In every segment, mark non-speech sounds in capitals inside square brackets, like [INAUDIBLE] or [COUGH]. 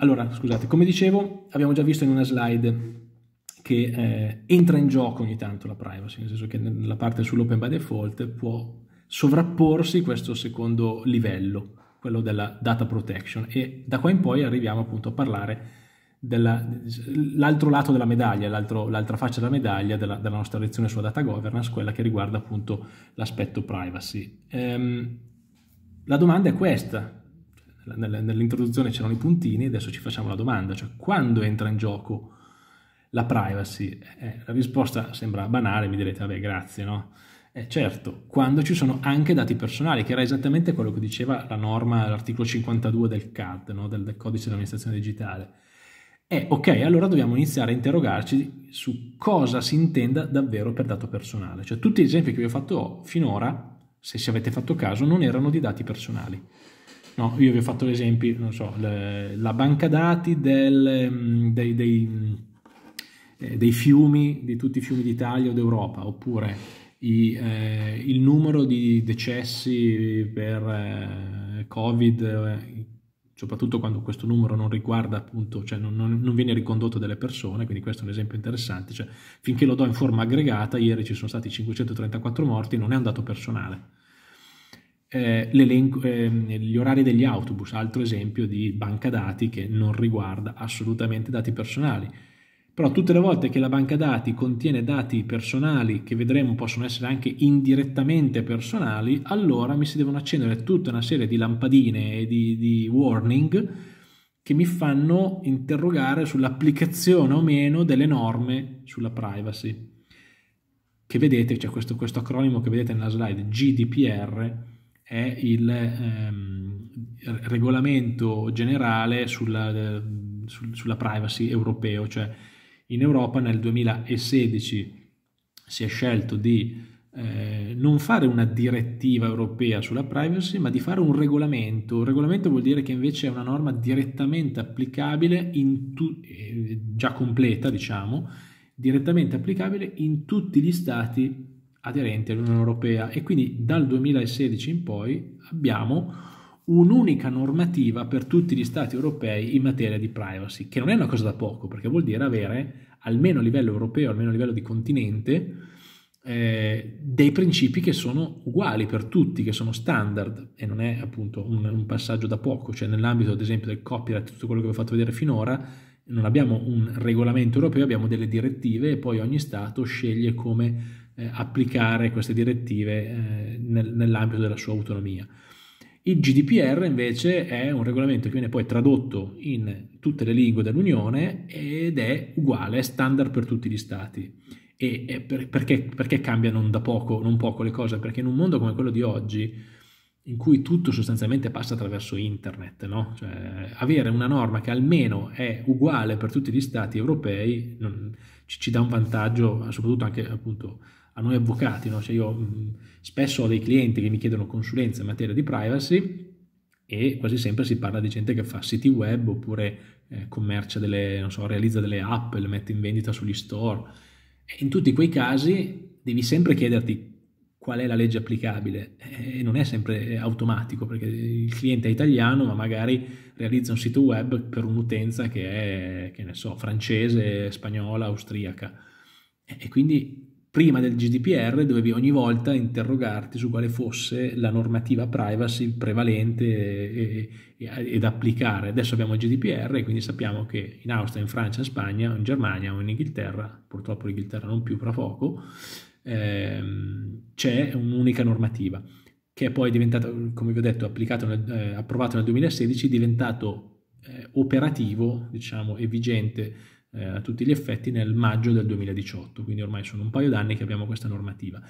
Allora, scusate, come dicevo, abbiamo già visto in una slide che eh, entra in gioco ogni tanto la privacy, nel senso che nella parte sull'open by default può sovrapporsi questo secondo livello, quello della data protection e da qua in poi arriviamo appunto a parlare dell'altro lato della medaglia, l'altra faccia della medaglia della, della, nostra lezione sulla data governance, quella che riguarda appunto l'aspetto privacy. Ehm, la domanda è questa, nell'introduzione c'erano i puntini, adesso ci facciamo la domanda, cioè quando entra in gioco la privacy? Eh, la risposta sembra banale, mi direte, vabbè grazie, no? Eh, certo, quando ci sono anche dati personali, che era esattamente quello che diceva la norma, l'articolo 52 del CAD, no? del, del codice dell'amministrazione digitale. Eh, ok, allora dobbiamo iniziare a interrogarci su cosa si intenda davvero per dato personale. Cioè tutti gli esempi che vi ho fatto finora, se ci avete fatto caso, non erano di dati personali. No, io vi ho fatto l'esempio, non so, le, la banca dati del, mm, dei, dei, eh, dei, fiumi, di tutti i fiumi d'Italia o d'Europa, oppure i, eh, il numero di decessi per eh, Covid, eh, soprattutto quando questo numero non riguarda appunto, cioè non, non, non, viene ricondotto delle persone, quindi questo è un esempio interessante, cioè finché lo do in forma aggregata, ieri ci sono stati 534 morti, non è un dato personale eh, eh, gli orari degli autobus, altro esempio di banca dati che non riguarda assolutamente dati personali. Però tutte le volte che la banca dati contiene dati personali che vedremo possono essere anche indirettamente personali, allora mi si devono accendere tutta una serie di lampadine e di, di warning che mi fanno interrogare sull'applicazione o meno delle norme sulla privacy. Che vedete, c'è questo, questo acronimo che vedete nella slide, GDPR, è il ehm, regolamento generale sulla, sul, sulla privacy europeo, cioè in Europa nel 2016 si è scelto di eh, non fare una direttiva europea sulla privacy, ma di fare un regolamento. Un regolamento vuol dire che invece è una norma direttamente applicabile, tu- eh, già completa, diciamo, direttamente applicabile in tutti gli stati aderenti all'Unione Europea. E quindi dal 2016 in poi abbiamo un'unica normativa per tutti gli stati europei in materia di privacy, che non è una cosa da poco, perché vuol dire avere almeno a livello europeo, almeno a livello di continente, eh, dei principi che sono uguali per tutti, che sono standard e non è appunto un, un passaggio da poco, cioè nell'ambito ad esempio del copyright, tutto quello che vi ho fatto vedere finora, non abbiamo un regolamento europeo, abbiamo delle direttive e poi ogni Stato sceglie come eh, applicare queste direttive eh, nel, nell'ambito della sua autonomia. Il GDPR invece è un regolamento che viene poi tradotto in tutte le lingue dell'Unione ed è uguale, è standard per tutti gli stati. E, per, perché, perché cambia non da poco, non poco le cose? Perché in un mondo come quello di oggi, in cui tutto sostanzialmente passa attraverso internet, no? cioè, avere una norma che almeno è uguale per tutti gli stati europei non, ci, ci, dà un vantaggio, soprattutto anche appunto a noi avvocati, no? cioè io mh, spesso ho dei clienti che mi chiedono consulenza in materia di privacy e quasi sempre si parla di gente che fa siti web oppure eh, commercia delle, non so, realizza delle app, le mette in vendita sugli store. E in tutti quei casi devi sempre chiederti qual è la legge applicabile e non è sempre automatico perché il cliente è italiano ma magari realizza un sito web per un'utenza che è, che ne so, francese, spagnola, austriaca e quindi prima del GDPR dovevi ogni volta interrogarti su quale fosse la normativa privacy prevalente e, e, ed applicare. Adesso abbiamo il GDPR e quindi sappiamo che in Austria, in Francia, in Spagna, in Germania o in Inghilterra, purtroppo l'Inghilterra non più fra poco, ehm, c'è un'unica normativa che è poi diventata, come vi ho detto, nel, eh, approvato nel 2016, è diventato eh, operativo, diciamo, e vigente eh, a tutti gli effetti nel maggio del 2018, quindi ormai sono un paio d'anni che abbiamo questa normativa.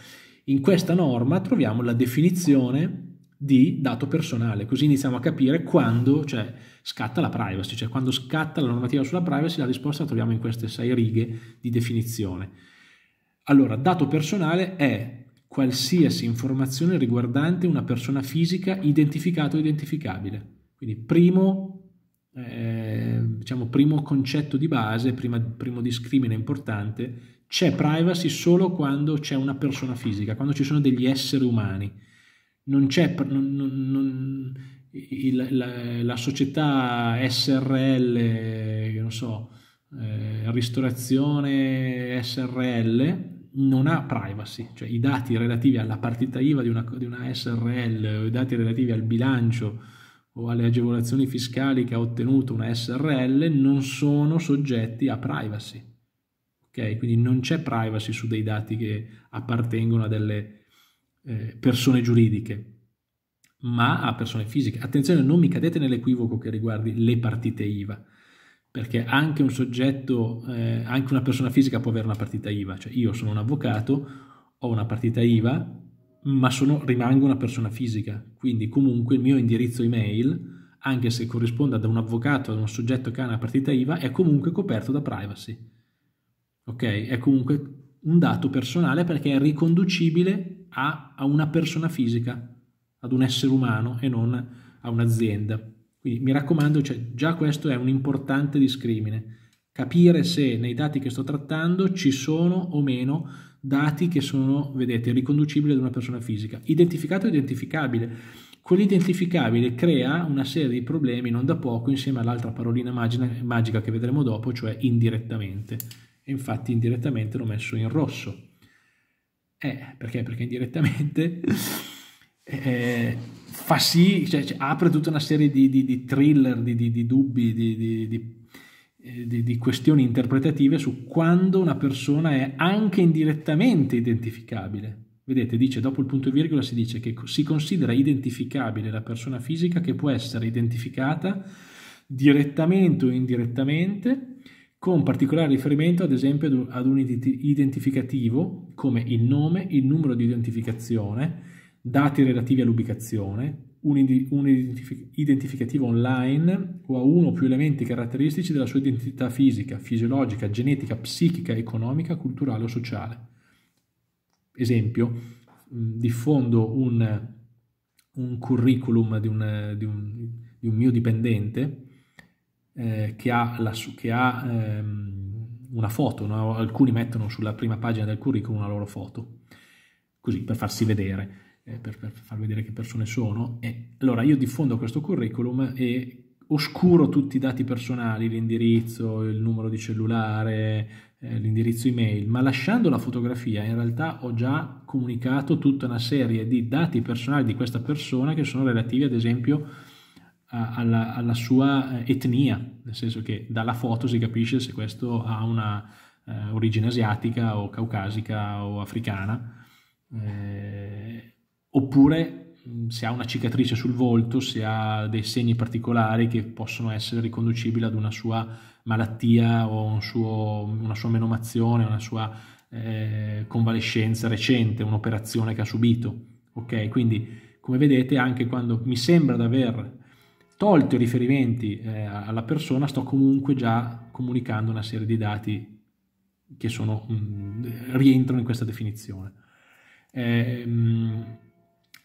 In questa norma troviamo la definizione di dato personale, così iniziamo a capire quando cioè, scatta la privacy, cioè quando scatta la normativa sulla privacy la risposta la troviamo in queste sei righe di definizione. Allora, dato personale è qualsiasi informazione riguardante una persona fisica identificata o identificabile. Quindi primo eh, diciamo, primo concetto di base, prima, primo discrimine importante, c'è privacy solo quando c'è una persona fisica, quando ci sono degli esseri umani. Non c'è, la, la, società SRL, non so, eh, ristorazione SRL non ha privacy, cioè i dati relativi alla partita IVA di una, di una SRL o i dati relativi al bilancio o alle agevolazioni fiscali che ha ottenuto una SRL non sono soggetti a privacy. Ok? Quindi non c'è privacy su dei dati che appartengono a delle eh, persone giuridiche, ma a persone fisiche. Attenzione, non mi cadete nell'equivoco che riguardi le partite IVA, perché anche un soggetto, eh, anche una persona fisica può avere una partita IVA. Cioè io sono un avvocato, ho una partita IVA, ma sono, rimango una persona fisica, quindi comunque il mio indirizzo email, anche se corrisponde ad un avvocato, ad un soggetto che ha una partita IVA, è comunque coperto da privacy. Ok? È comunque un dato personale perché è riconducibile a, a una persona fisica, ad un essere umano e non a un'azienda. Quindi mi raccomando, cioè, già questo è un importante discrimine. Capire se nei dati che sto trattando ci sono o meno dati che sono, vedete, riconducibili ad una persona fisica. Identificato e identificabile. Quell'identificabile crea una serie di problemi non da poco insieme all'altra parolina magica che vedremo dopo, cioè indirettamente. E infatti indirettamente l'ho messo in rosso. Eh, perché? Perché indirettamente [LAUGHS] eh, fa sì, cioè, cioè, apre tutta una serie di, di, di thriller, di, di dubbi, di di, di, questioni interpretative su quando una persona è anche indirettamente identificabile. Vedete, dice dopo il punto e virgola si dice che si considera identificabile la persona fisica che può essere identificata direttamente o indirettamente con particolare riferimento ad esempio ad un identificativo come il nome, il numero di identificazione, dati relativi all'ubicazione, un, identificativo online o a uno o più elementi caratteristici della sua identità fisica, fisiologica, genetica, psichica, economica, culturale o sociale. Esempio, diffondo un, un curriculum di un, di, un, di un, mio dipendente eh, che ha, la, che ha ehm, una foto, no? alcuni mettono sulla prima pagina del curriculum una loro foto, così per farsi vedere per, per, far vedere che persone sono. E allora io diffondo questo curriculum e oscuro tutti i dati personali, l'indirizzo, il numero di cellulare, eh, l'indirizzo email, ma lasciando la fotografia in realtà ho già comunicato tutta una serie di dati personali di questa persona che sono relativi ad esempio a, alla, alla, sua eh, etnia, nel senso che dalla foto si capisce se questo ha una eh, origine asiatica o caucasica o africana. Eh, oppure se ha una cicatrice sul volto, se ha dei segni particolari che possono essere riconducibili ad una sua malattia o un suo, una sua menomazione, una sua eh, convalescenza recente, un'operazione che ha subito. Ok, quindi come vedete anche quando mi sembra di aver tolto i riferimenti eh, alla persona, sto comunque già comunicando una serie di dati che sono, mh, rientrano in questa definizione. Eh, mh,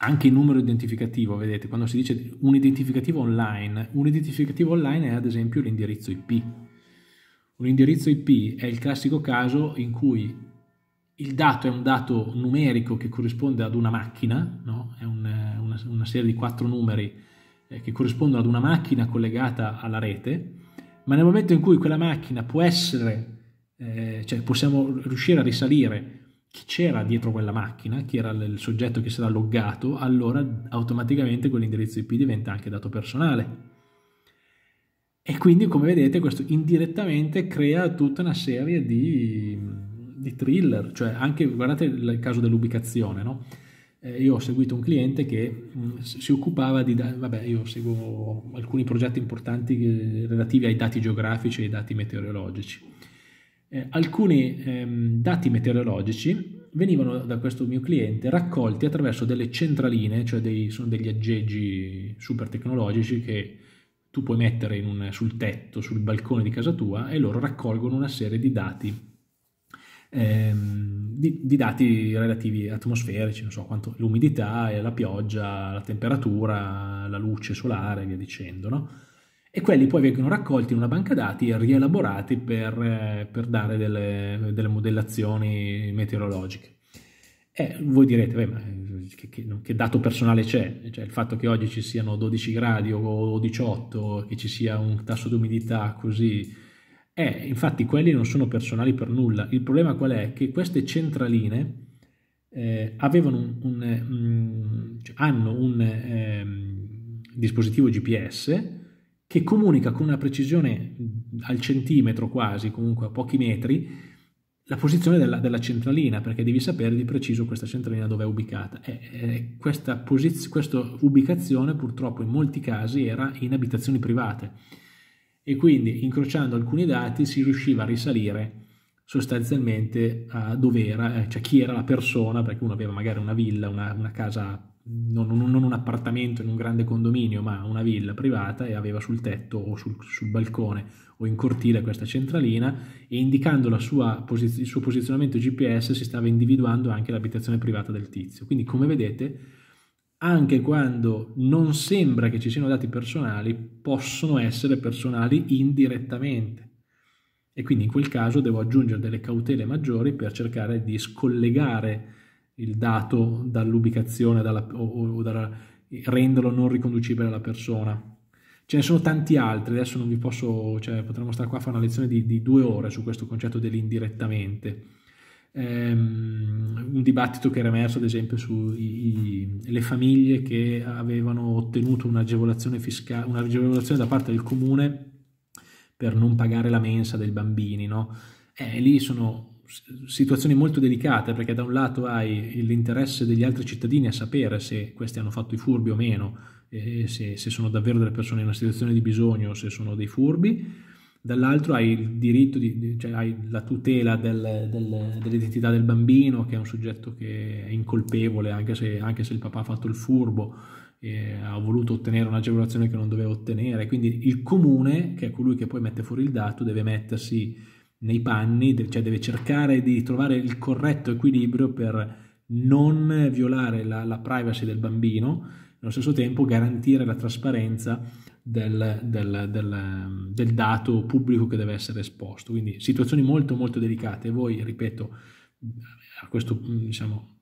anche il numero identificativo, vedete, quando si dice un identificativo online, un identificativo online è ad esempio l'indirizzo IP. Un indirizzo IP è il classico caso in cui il dato è un dato numerico che corrisponde ad una macchina, no? è un, una, una, serie di quattro numeri eh, che corrispondono ad una macchina collegata alla rete, ma nel momento in cui quella macchina può essere, eh, cioè possiamo riuscire a risalire chi c'era dietro quella macchina, chi era il soggetto che si era loggato, allora automaticamente quell'indirizzo IP diventa anche dato personale. E quindi, come vedete, questo indirettamente crea tutta una serie di, di thriller, cioè anche, guardate il caso dell'ubicazione, no? eh, io ho seguito un cliente che mh, si occupava di, vabbè, io seguo alcuni progetti importanti che, relativi ai dati geografici e ai dati meteorologici eh, alcuni ehm, dati meteorologici venivano da questo mio cliente raccolti attraverso delle centraline, cioè dei, sono degli aggeggi super tecnologici che tu puoi mettere un, sul tetto, sul balcone di casa tua e loro raccolgono una serie di dati, ehm, di, di, dati relativi atmosferici, non so quanto l'umidità, la pioggia, la temperatura, la luce solare e via dicendo, no? E quelli poi vengono raccolti in una banca dati e rielaborati per, eh, per dare delle, delle, modellazioni meteorologiche. Eh, voi direte, beh, ma che, che, che, dato personale c'è? Cioè il fatto che oggi ci siano 12 gradi o 18, che ci sia un tasso di umidità così... Eh, infatti quelli non sono personali per nulla. Il problema qual è? Che queste centraline eh, avevano un, un, um, cioè, hanno un eh, dispositivo GPS che comunica con una precisione al centimetro quasi, comunque a pochi metri, la posizione della, della, centralina, perché devi sapere di preciso questa centralina dove è ubicata. E, e questa, questa ubicazione purtroppo in molti casi era in abitazioni private e quindi incrociando alcuni dati si riusciva a risalire sostanzialmente a dove era, eh, cioè chi era la persona, perché uno aveva magari una villa, una, una casa non, non, un appartamento in un grande condominio, ma una villa privata e aveva sul tetto o sul, sul balcone o in cortile questa centralina e indicando sua, il suo posizionamento GPS si stava individuando anche l'abitazione privata del tizio. Quindi come vedete, anche quando non sembra che ci siano dati personali, possono essere personali indirettamente. E quindi in quel caso devo aggiungere delle cautele maggiori per cercare di scollegare il dato dall'ubicazione dalla, o, o dalla, renderlo non riconducibile alla persona. Ce ne sono tanti altri, adesso non vi posso, cioè potremmo stare qua a fare una lezione di, di due ore su questo concetto dell'indirettamente. Um, un dibattito che era emerso ad esempio sulle famiglie che avevano ottenuto un'agevolazione fiscale, un'agevolazione da parte del comune per non pagare la mensa dei bambini, no? Eh, lì sono situazioni molto delicate perché da un lato hai l'interesse degli altri cittadini a sapere se questi hanno fatto i furbi o meno, se, se sono davvero delle persone in una situazione di bisogno o se sono dei furbi, dall'altro hai il diritto, di, cioè hai la tutela del, del, dell'identità del bambino che è un soggetto che è incolpevole anche se, anche se il papà ha fatto il furbo ha voluto ottenere un'agevolazione che non doveva ottenere, quindi il comune, che è colui che poi mette fuori il dato, deve mettersi nei panni, cioè deve cercare di trovare il corretto equilibrio per non violare la, la privacy del bambino, allo stesso tempo garantire la trasparenza del, del, del, del, dato pubblico che deve essere esposto. Quindi situazioni molto molto delicate. Voi, ripeto, a questo, diciamo,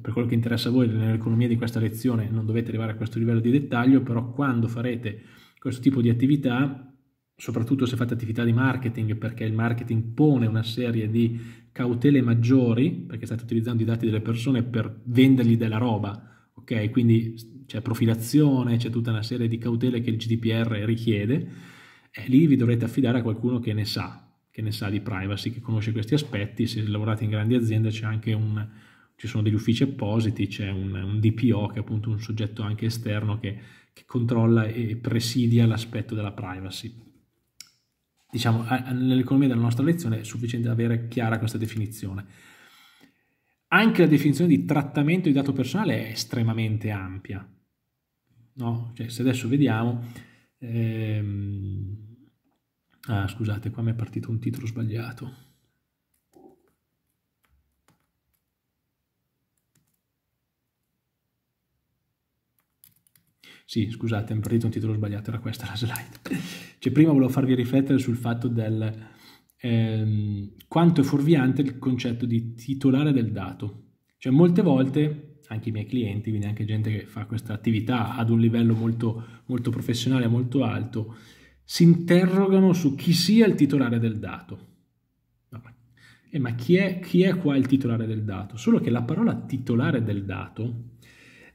per quello che interessa a voi nell'economia di questa lezione non dovete arrivare a questo livello di dettaglio, però quando farete questo tipo di attività soprattutto se fate attività di marketing, perché il marketing pone una serie di cautele maggiori, perché state utilizzando i dati delle persone per vendergli della roba, ok? Quindi c'è profilazione, c'è tutta una serie di cautele che il GDPR richiede, e lì vi dovrete affidare a qualcuno che ne sa, che ne sa di privacy, che conosce questi aspetti, se lavorate in grandi aziende c'è anche un, ci sono degli uffici appositi, c'è un, un DPO che è appunto un soggetto anche esterno che, che controlla e presidia l'aspetto della privacy diciamo, nell'economia della nostra lezione è sufficiente avere chiara questa definizione. Anche la definizione di trattamento di dato personale è estremamente ampia. No? Cioè, se adesso vediamo... Ehm... Ah, scusate, qua mi è partito un titolo sbagliato. Sì, scusate, è partito un titolo sbagliato, era questa la slide. Cioè, prima volevo farvi riflettere sul fatto del ehm, quanto è fuorviante il concetto di titolare del dato. Cioè, molte volte, anche i miei clienti, quindi anche gente che fa questa attività ad un livello molto, molto professionale, molto alto, si interrogano su chi sia il titolare del dato. Eh, ma chi, è, chi è qua il titolare del dato? Solo che la parola titolare del dato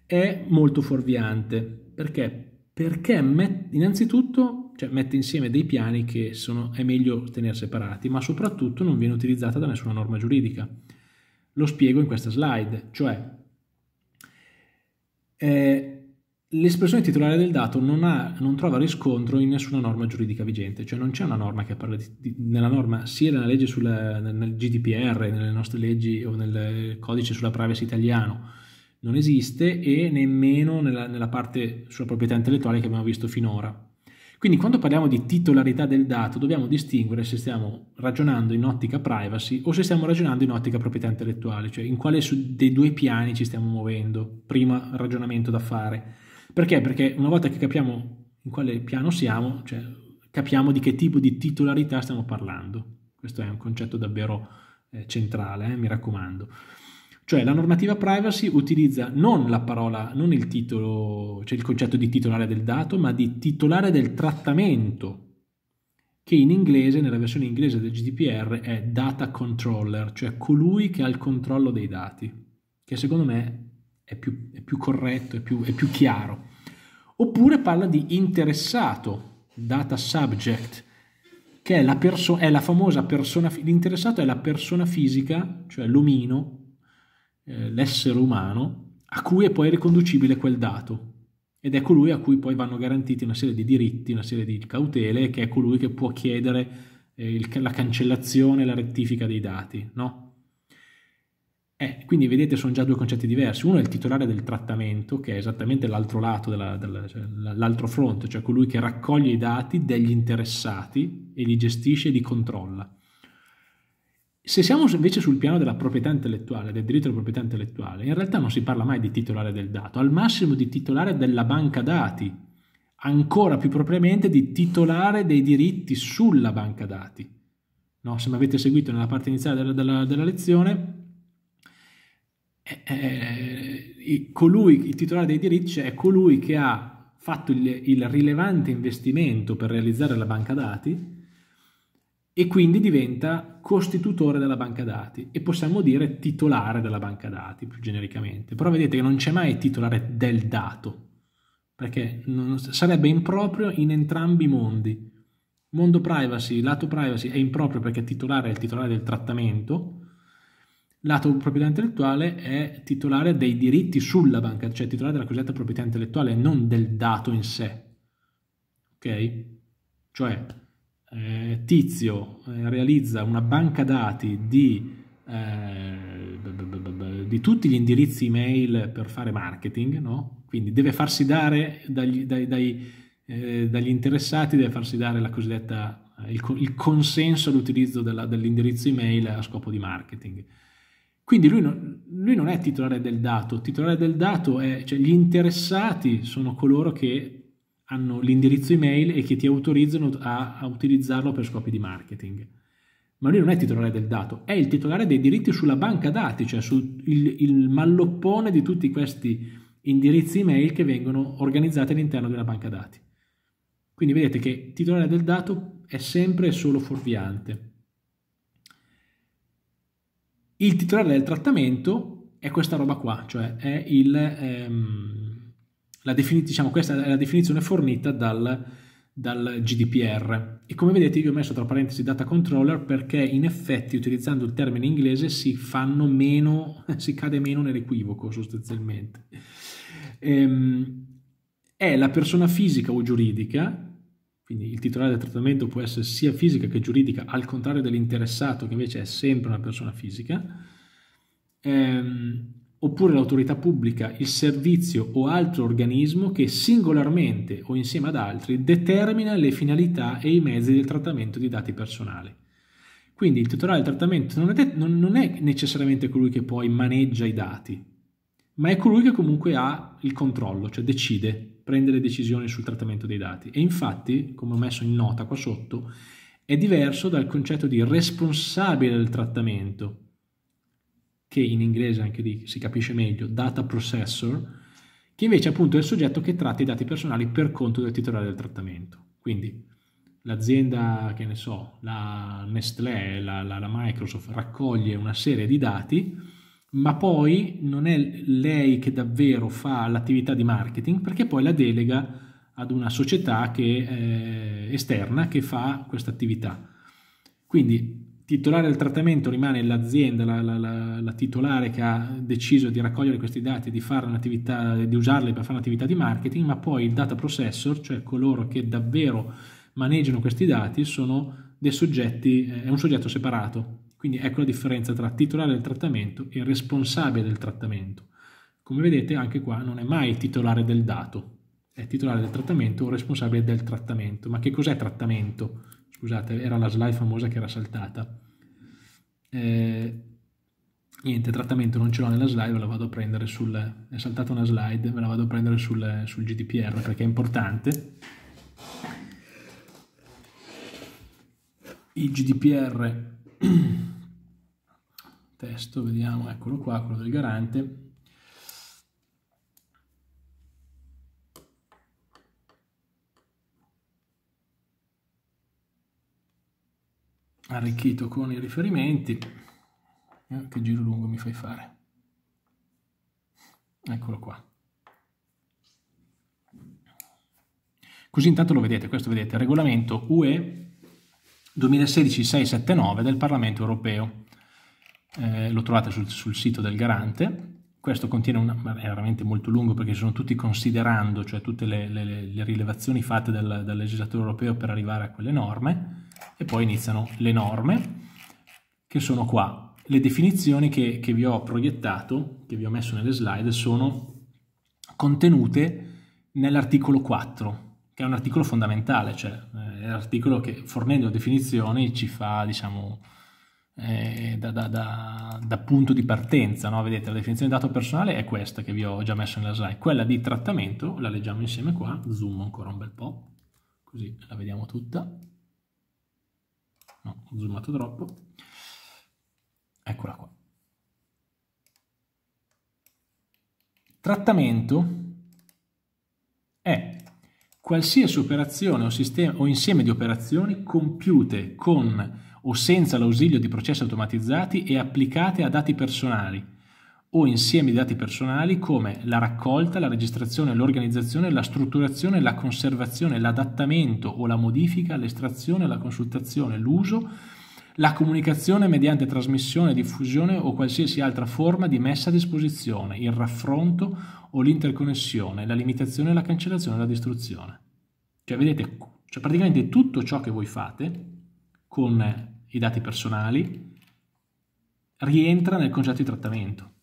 è molto fuorviante. Perché? Perché met, innanzitutto cioè, mette insieme dei piani che sono, è meglio tenere separati, ma soprattutto non viene utilizzata da nessuna norma giuridica. Lo spiego in questa slide, cioè eh, l'espressione titolare del dato non, ha, non, trova riscontro in nessuna norma giuridica vigente, cioè non c'è una norma che parla di, nella norma sia nella legge sulla, nel GDPR, nelle nostre leggi o nel codice sulla privacy italiano, non esiste e nemmeno nella, nella parte sulla proprietà intellettuale che abbiamo visto finora. Quindi quando parliamo di titolarità del dato dobbiamo distinguere se stiamo ragionando in ottica privacy o se stiamo ragionando in ottica proprietà intellettuale, cioè in quale dei due piani ci stiamo muovendo, prima ragionamento da fare. Perché? Perché una volta che capiamo in quale piano siamo, cioè, capiamo di che tipo di titolarità stiamo parlando. Questo è un concetto davvero eh, centrale, eh, mi raccomando. Cioè la normativa privacy utilizza non la parola, non il titolo, cioè il concetto di titolare del dato, ma di titolare del trattamento, che in inglese, nella versione inglese del GDPR, è data controller, cioè colui che ha il controllo dei dati, che secondo me è più, è più corretto, è più, è più chiaro. Oppure parla di interessato, data subject, che è la, perso- è la famosa persona, l'interessato è la persona fisica, cioè l'omino, eh, l'essere umano, a cui è poi riconducibile quel dato. Ed è colui a cui poi vanno garantiti una serie di diritti, una serie di cautele, che è colui che può chiedere eh, il, la cancellazione, la rettifica dei dati, no? Eh, quindi vedete sono già due concetti diversi. Uno è il titolare del trattamento, che è esattamente l'altro lato, della, della, cioè l'altro fronte, cioè colui che raccoglie i dati degli interessati e li gestisce e li controlla. Se siamo invece sul piano della proprietà intellettuale, del diritto alla proprietà intellettuale, in realtà non si parla mai di titolare del dato, al massimo di titolare della banca dati, ancora più propriamente di titolare dei diritti sulla banca dati. No, se mi avete seguito nella parte iniziale della, della, della lezione, eh, colui, il titolare dei diritti è colui che ha fatto il, il, rilevante investimento per realizzare la banca dati e quindi diventa costitutore della banca dati e possiamo dire titolare della banca dati più genericamente. Però vedete che non c'è mai titolare del dato, perché non, sarebbe improprio in entrambi i mondi. Mondo privacy, lato privacy è improprio perché titolare è il titolare del trattamento, Lato proprietà intellettuale è titolare dei diritti sulla banca, cioè titolare della cosiddetta proprietà intellettuale, non del dato in sé. Ok? Cioè, eh, Tizio eh, realizza una banca dati di, eh, di, tutti gli indirizzi email per fare marketing, no? Quindi deve farsi dare dagli, dai, dai, eh, dagli interessati, deve farsi dare la cosiddetta, eh, il, il consenso all'utilizzo dell'indirizzo email a scopo di marketing quindi lui, no, lui, non è titolare del dato, titolare del dato è, cioè gli interessati sono coloro che hanno l'indirizzo email e che ti autorizzano a, a utilizzarlo per scopi di marketing. Ma lui non è titolare del dato, è il titolare dei diritti sulla banca dati, cioè sul il, il malloppone di tutti questi indirizzi email che vengono organizzati all'interno una banca dati. Quindi vedete che titolare del dato è sempre e solo fuorviante. Il titolare del trattamento è questa roba qua, cioè è il, ehm, la defini- diciamo, questa è la definizione fornita dal, dal GDPR e come vedete io ho messo tra parentesi data controller perché in effetti utilizzando il termine inglese si fanno meno, [LAUGHS] si cade meno nell'equivoco sostanzialmente. Ehm, è la persona fisica o giuridica quindi il titolare del trattamento può essere sia fisica che giuridica, al contrario dell'interessato che invece è sempre una persona fisica, ehm, oppure l'autorità pubblica, il servizio o altro organismo che singolarmente o insieme ad altri determina le finalità e i mezzi del trattamento di dati personali. Quindi il titolare del trattamento non è, non è necessariamente colui che poi maneggia i dati, ma è colui che comunque ha il controllo, cioè decide prende le decisioni sul trattamento dei dati. E infatti, come ho messo in nota qua sotto, è diverso dal concetto di responsabile del trattamento, che in inglese anche lì si capisce meglio, data processor, che invece appunto è il soggetto che tratta i dati personali per conto del titolare del trattamento. Quindi l'azienda, che ne so, la Nestlé, la, la, la Microsoft raccoglie una serie di dati, ma poi non è lei che davvero fa l'attività di marketing perché poi la delega ad una società che, eh, esterna che fa questa attività. Quindi titolare del trattamento rimane l'azienda, la, la, la, la, titolare che ha deciso di raccogliere questi dati, di, di usarli per fare un'attività di marketing, ma poi il data processor, cioè coloro che davvero maneggiano questi dati, soggetti, eh, è un soggetto separato, quindi ecco la differenza tra titolare del trattamento e responsabile del trattamento. Come vedete anche qua non è mai titolare del dato, è titolare del trattamento o responsabile del trattamento. Ma che cos'è trattamento? Scusate, era la slide famosa che era saltata. Eh, niente, trattamento non ce l'ho nella slide, ve la vado a prendere sul... è saltata una slide, ve la vado a prendere sul, sul GDPR perché è importante. Il GDPR [CLEARS THROAT] testo, vediamo, eccolo qua, quello del garante. Arricchito con i riferimenti. Eh, che giro lungo mi fai fare? Eccolo qua. Così intanto lo vedete, questo vedete, regolamento UE 2016-679 del Parlamento europeo. Eh, lo trovate sul, sul, sito del garante. Questo contiene una, è veramente molto lungo perché sono tutti considerando, cioè tutte le, le, le rilevazioni fatte dal, dal legislatore europeo per arrivare a quelle norme e poi iniziano le norme che sono qua. Le definizioni che, che vi ho proiettato, che vi ho messo nelle slide, sono contenute nell'articolo 4, che è un articolo fondamentale, cioè eh, è l'articolo che fornendo definizioni ci fa, diciamo, eh, da, da, da, da, punto di partenza, no? Vedete, la definizione di dato personale è questa che vi ho già messo nella slide, quella di trattamento, la leggiamo insieme qua, zoom ancora un bel po', così la vediamo tutta no, ho zoomato troppo, eccola qua. Trattamento è qualsiasi operazione o, sistema, o insieme di operazioni compiute con o senza l'ausilio di processi automatizzati e applicate a dati personali o insiemi di dati personali come la raccolta, la registrazione, l'organizzazione, la strutturazione, la conservazione, l'adattamento o la modifica, l'estrazione, la consultazione, l'uso, la comunicazione mediante trasmissione, diffusione o qualsiasi altra forma di messa a disposizione, il raffronto o l'interconnessione, la limitazione, la cancellazione la distruzione. Cioè, vedete, cioè praticamente tutto ciò che voi fate con i dati personali rientra nel concetto di trattamento.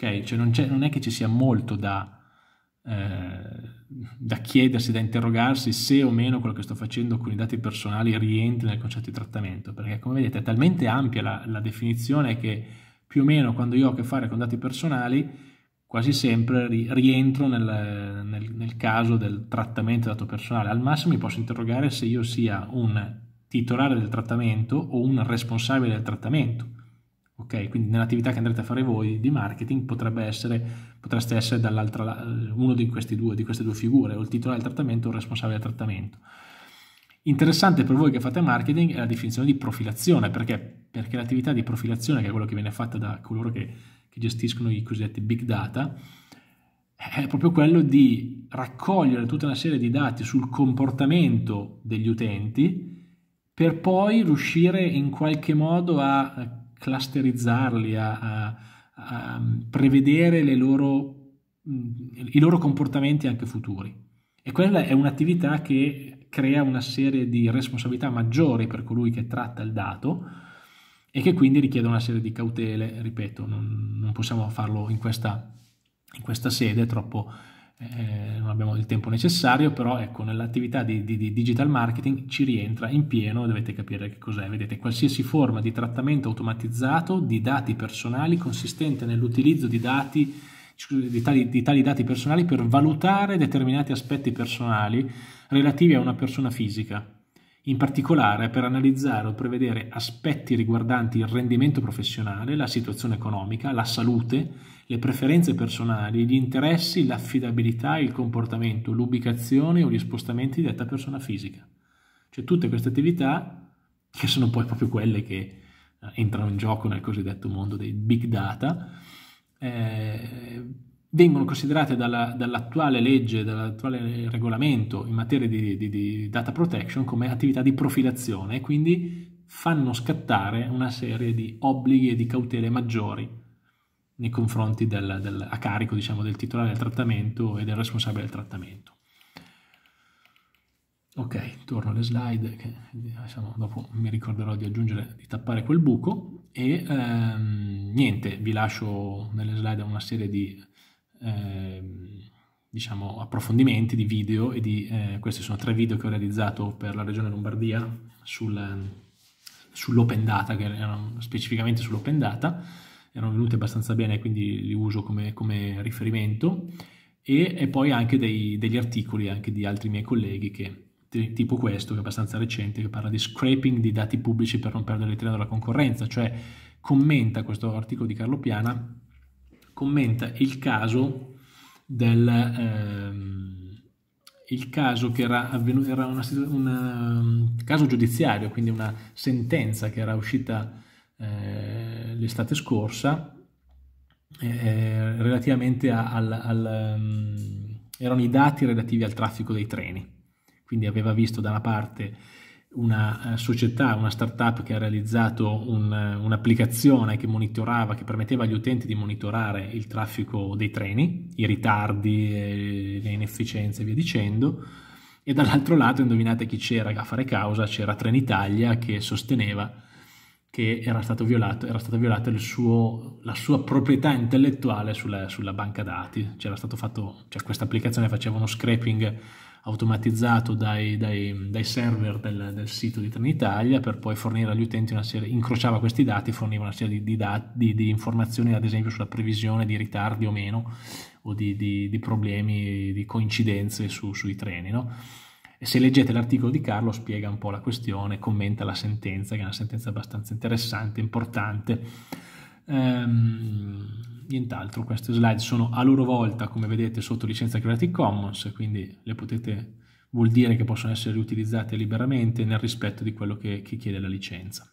Ok? Cioè non, non, è che ci sia molto da, eh, da, chiedersi, da interrogarsi se o meno quello che sto facendo con i dati personali rientri nel concetto di trattamento, perché come vedete è talmente ampia la, la definizione che più o meno quando io ho a che fare con dati personali quasi sempre rientro nel, nel, nel, caso del trattamento dato personale. Al massimo mi posso interrogare se io sia un titolare del trattamento o un responsabile del trattamento. Ok, quindi nell'attività che andrete a fare voi di marketing potrebbe essere, potreste essere dall'altra uno di, due, di queste due figure, o il titolare del trattamento o il responsabile del trattamento. Interessante per voi che fate marketing è la definizione di profilazione, perché? Perché l'attività di profilazione, che è quello che viene fatta da coloro che, che gestiscono i cosiddetti big data, è proprio quello di raccogliere tutta una serie di dati sul comportamento degli utenti per poi riuscire in qualche modo a clusterizzarli, a, a, a prevedere loro, i loro comportamenti anche futuri. E quella è un'attività che crea una serie di responsabilità maggiori per colui che tratta il dato e che quindi richiede una serie di cautele, ripeto, non, non possiamo farlo in questa, in questa sede, troppo eh, non abbiamo il tempo necessario, però ecco, nell'attività di, di, di, digital marketing ci rientra in pieno, dovete capire che cos'è, vedete, qualsiasi forma di trattamento automatizzato di dati personali consistente nell'utilizzo di, dati, di, tali, di tali dati personali per valutare determinati aspetti personali relativi a una persona fisica, in particolare per analizzare o prevedere aspetti riguardanti il rendimento professionale, la situazione economica, la salute, le preferenze personali, gli interessi, l'affidabilità, il comportamento, l'ubicazione o gli spostamenti di detta persona fisica. Cioè tutte queste attività, che sono poi proprio quelle che eh, entrano in gioco nel cosiddetto mondo dei big data, eh, vengono considerate dalla, dall'attuale legge, dall'attuale regolamento in materia di, di, di data protection come attività di profilazione e quindi fanno scattare una serie di obblighi e di cautele maggiori nei confronti del, del, a carico diciamo, del titolare del trattamento e del responsabile del trattamento. Ok, torno alle slide, che diciamo, dopo mi ricorderò di aggiungere, di tappare quel buco e ehm, niente, vi lascio nelle slide una serie di ehm, diciamo, approfondimenti di video e di, eh, questi sono tre video che ho realizzato per la regione Lombardia sul, sull'open data, che erano specificamente sull'open data erano venuti abbastanza bene, quindi li uso come, come riferimento, e, e, poi anche dei, degli articoli anche di altri miei colleghi che tipo questo, che è abbastanza recente, che parla di scraping di dati pubblici per non perdere il treno della concorrenza, cioè commenta questo articolo di Carlo Piana, commenta il caso del... Ehm, il caso che era avvenuto, era un um, caso giudiziario, quindi una sentenza che era uscita eh, l'estate scorsa eh, relativamente a, al, al um, erano i dati relativi al traffico dei treni. Quindi aveva visto da una parte una eh, società, una startup che ha realizzato un, un'applicazione che monitorava, che permetteva agli utenti di monitorare il traffico dei treni, i ritardi, le inefficienze e via dicendo. E dall'altro lato, indovinate chi c'era a fare causa? C'era Trenitalia che sosteneva che era, violato, era stata violata suo, la sua proprietà intellettuale sulla, sulla banca dati. C'era stato fatto, cioè questa applicazione faceva uno scraping automatizzato dai, dai, dai server del, del, sito di Trenitalia per poi fornire agli utenti una serie, incrociava questi dati forniva una serie di, di, di, di informazioni ad esempio sulla previsione di ritardi o meno o di, problemi, di coincidenze su, sui treni. No? E se leggete l'articolo di Carlo spiega un po' la questione, commenta la sentenza, che è una sentenza abbastanza interessante, importante. Ehm, nient'altro, queste slide sono a loro volta, come vedete, sotto licenza Creative Commons, quindi le potete, vuol dire che possono essere utilizzate liberamente nel rispetto di quello che, che chiede la licenza.